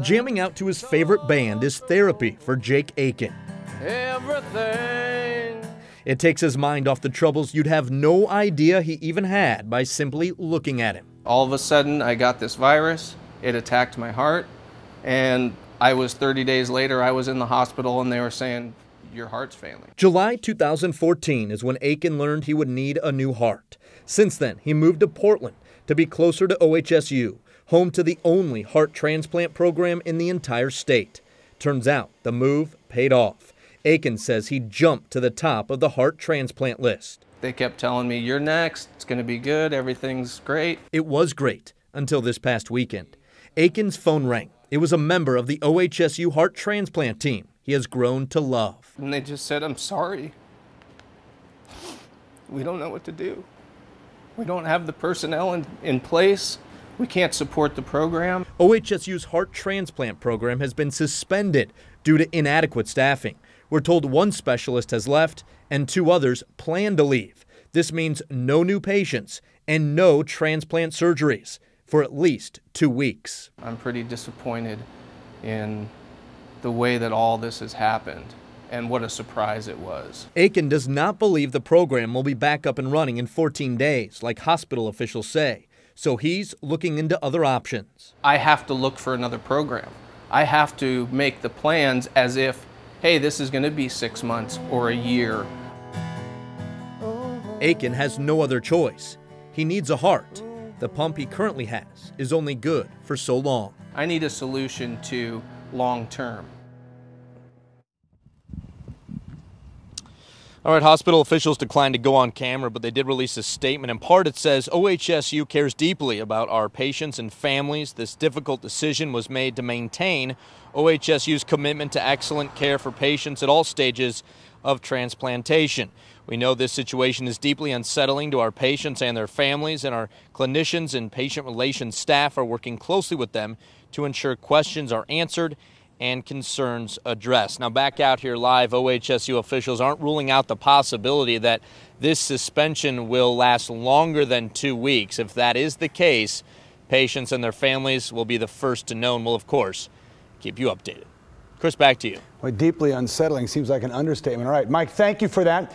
Jamming out to his favorite band is therapy for Jake Aiken. Everything. It takes his mind off the troubles you'd have no idea he even had by simply looking at him. All of a sudden, I got this virus. It attacked my heart, and I was 30 days later. I was in the hospital, and they were saying your heart's failing. July 2014 is when Aiken learned he would need a new heart. Since then, he moved to Portland to be closer to OHSU, home to the only heart transplant program in the entire state. Turns out the move paid off. Aiken says he jumped to the top of the heart transplant list. They kept telling me, You're next. It's going to be good. Everything's great. It was great until this past weekend. Aiken's phone rang. It was a member of the OHSU heart transplant team he has grown to love. And they just said, I'm sorry. We don't know what to do. We don't have the personnel in, in place. We can't support the program. OHSU's heart transplant program has been suspended due to inadequate staffing. We're told one specialist has left and two others plan to leave. This means no new patients and no transplant surgeries for at least two weeks. I'm pretty disappointed in the way that all this has happened and what a surprise it was. Aiken does not believe the program will be back up and running in 14 days, like hospital officials say. So he's looking into other options. I have to look for another program. I have to make the plans as if, hey, this is going to be six months or a year. Aiken has no other choice. He needs a heart. The pump he currently has is only good for so long. I need a solution to long term. All right, hospital officials declined to go on camera, but they did release a statement. In part, it says OHSU cares deeply about our patients and families. This difficult decision was made to maintain OHSU's commitment to excellent care for patients at all stages of transplantation. We know this situation is deeply unsettling to our patients and their families, and our clinicians and patient relations staff are working closely with them to ensure questions are answered and concerns addressed. Now, back out here live, OHSU officials aren't ruling out the possibility that this suspension will last longer than two weeks. If that is the case, patients and their families will be the first to know and will, of course, keep you updated. Chris, back to you. Well, deeply unsettling seems like an understatement. All right, Mike, thank you for that.